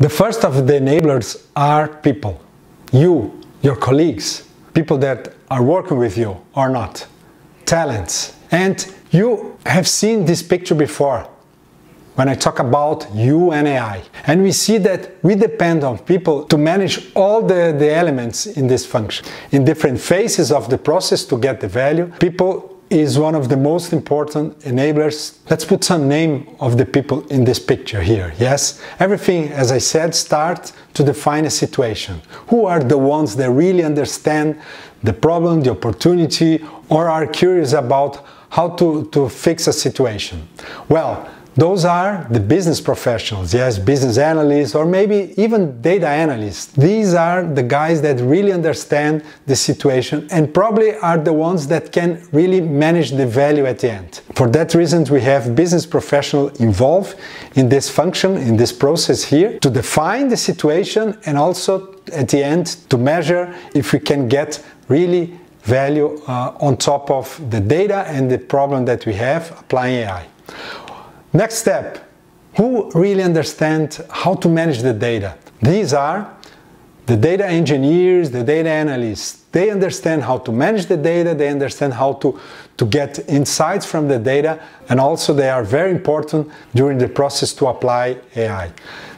The first of the enablers are people. You, your colleagues, people that are working with you or not, talents. And you have seen this picture before when I talk about you and AI. And we see that we depend on people to manage all the, the elements in this function. In different phases of the process to get the value, people is one of the most important enablers. Let's put some name of the people in this picture here, yes? Everything, as I said, starts to define a situation. Who are the ones that really understand the problem, the opportunity, or are curious about how to, to fix a situation? Well, those are the business professionals, yes, business analysts, or maybe even data analysts. These are the guys that really understand the situation and probably are the ones that can really manage the value at the end. For that reason, we have business professionals involved in this function, in this process here, to define the situation and also at the end to measure if we can get really value uh, on top of the data and the problem that we have applying AI. Next step, who really understand how to manage the data? These are the data engineers, the data analysts. They understand how to manage the data, they understand how to, to get insights from the data, and also they are very important during the process to apply AI.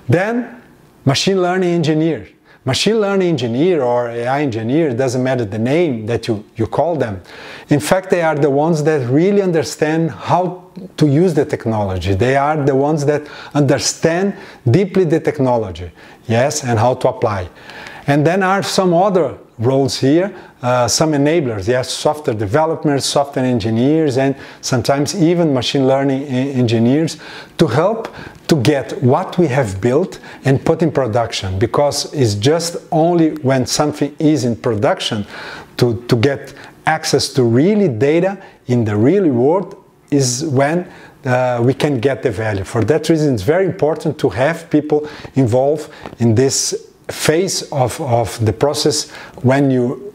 Then, machine learning engineers. Machine learning engineer or AI engineer, doesn't matter the name that you, you call them. In fact, they are the ones that really understand how to use the technology. They are the ones that understand deeply the technology, yes, and how to apply. And then are some other roles here, uh, some enablers, yes, software developers, software engineers, and sometimes even machine learning engineers to help to get what we have built and put in production because it's just only when something is in production to, to get access to really data in the real world is when uh, we can get the value. For that reason, it's very important to have people involved in this phase of, of the process when you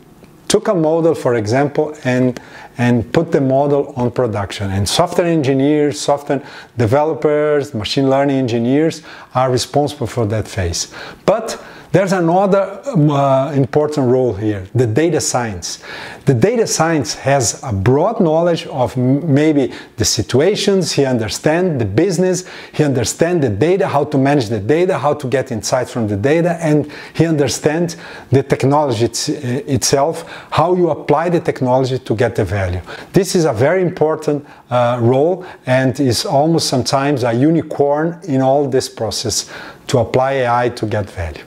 took a model, for example, and, and put the model on production. And software engineers, software developers, machine learning engineers are responsible for that phase. But there's another um, uh, important role here, the data science. The data science has a broad knowledge of maybe the situations, he understands the business, he understands the data, how to manage the data, how to get insights from the data, and he understands the technology itself, how you apply the technology to get the value. This is a very important uh, role and is almost sometimes a unicorn in all this process to apply AI to get value.